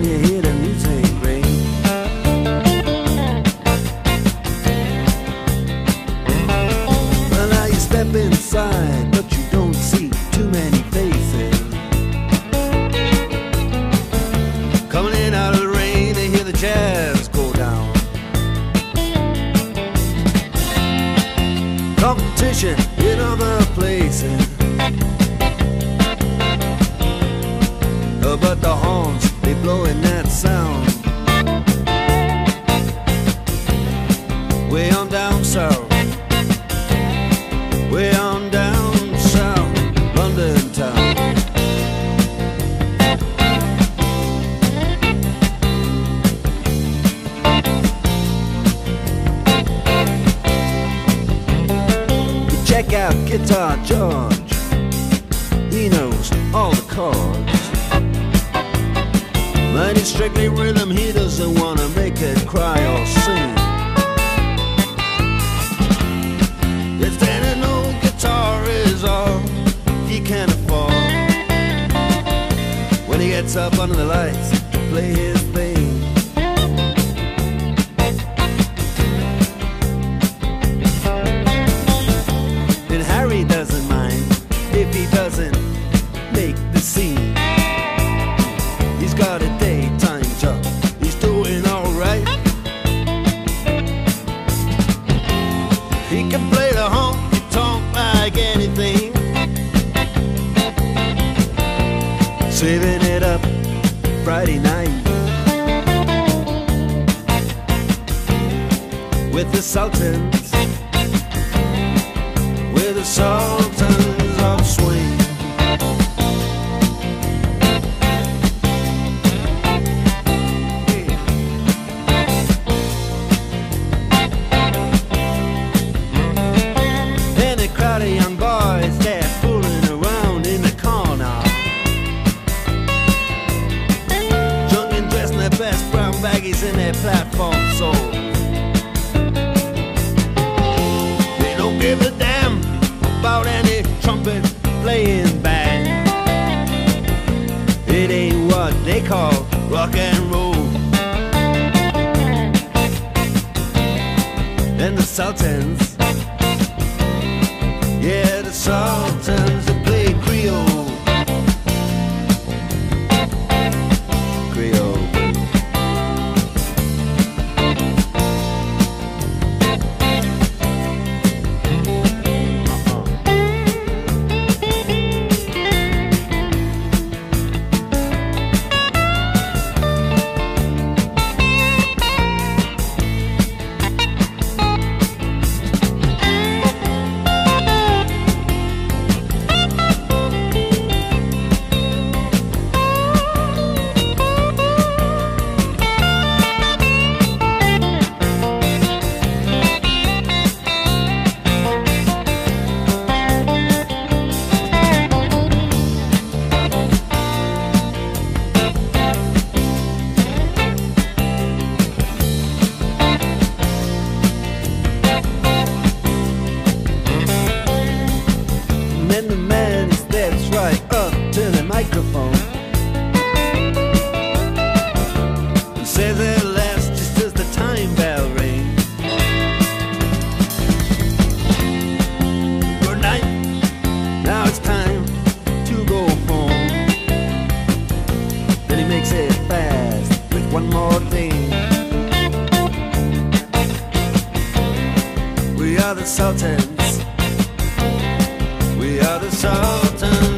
when you hear it. doesn't wanna make it cry or sing. If then an old guitar is all he can afford, when he gets up under the lights to play his saving it up Friday night with the Sultans, with the Sultans. microphone and say their last just as the time bell rings. Good night, now it's time to go home. Then he makes it fast with one more thing. We are the Sultans. We are the Sultans.